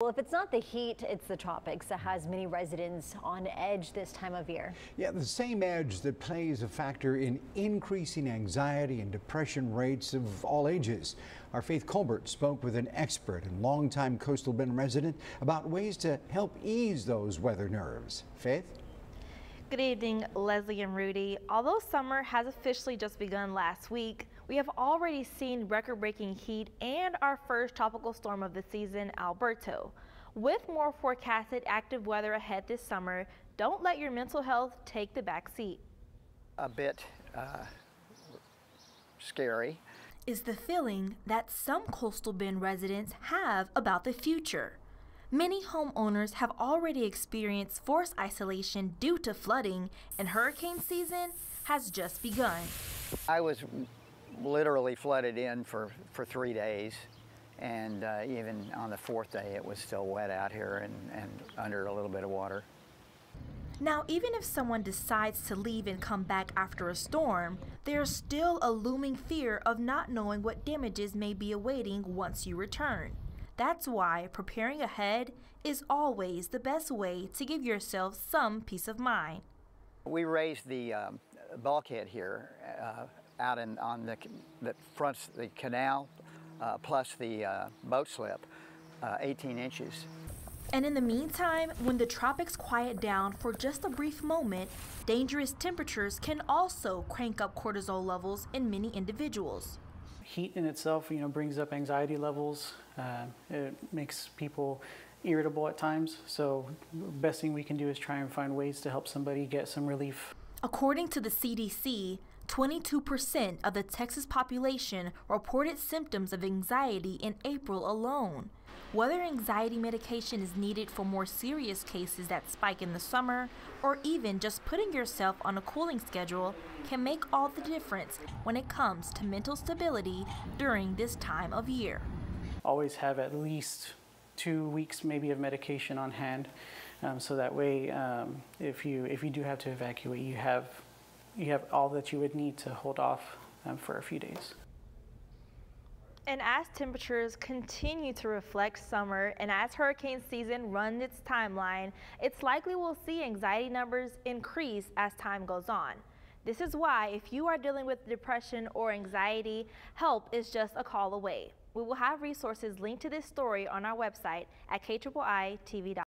Well, if it's not the heat, it's the tropics that has many residents on edge this time of year. Yeah, the same edge that plays a factor in increasing anxiety and depression rates of all ages. Our Faith Colbert spoke with an expert and longtime Coastal Bend resident about ways to help ease those weather nerves. Faith? Good evening, Leslie and Rudy. Although summer has officially just begun last week, we have already seen record-breaking heat and our first tropical storm of the season, Alberto. With more forecasted active weather ahead this summer, don't let your mental health take the back seat. A bit uh, scary. Is the feeling that some Coastal Bend residents have about the future. Many homeowners have already experienced forced isolation due to flooding, and hurricane season has just begun. I was literally flooded in for, for three days, and uh, even on the fourth day, it was still wet out here and, and under a little bit of water. Now, even if someone decides to leave and come back after a storm, there's still a looming fear of not knowing what damages may be awaiting once you return. That's why preparing ahead is always the best way to give yourself some peace of mind. We raised the um, bulkhead here uh, out in, on the that fronts the canal uh, plus the uh, boat slip, uh, 18 inches. And in the meantime, when the tropics quiet down for just a brief moment, dangerous temperatures can also crank up cortisol levels in many individuals heat in itself, you know, brings up anxiety levels. Uh, it makes people irritable at times. So best thing we can do is try and find ways to help somebody get some relief. According to the CDC, 22% of the Texas population reported symptoms of anxiety in April alone. Whether anxiety medication is needed for more serious cases that spike in the summer, or even just putting yourself on a cooling schedule, can make all the difference when it comes to mental stability during this time of year. Always have at least two weeks maybe of medication on hand, um, so that way, um, if you if you do have to evacuate, you have you have all that you would need to hold off um, for a few days. And as temperatures continue to reflect summer and as hurricane season runs its timeline, it's likely we'll see anxiety numbers increase as time goes on. This is why if you are dealing with depression or anxiety, help is just a call away. We will have resources linked to this story on our website at KIIITV.com.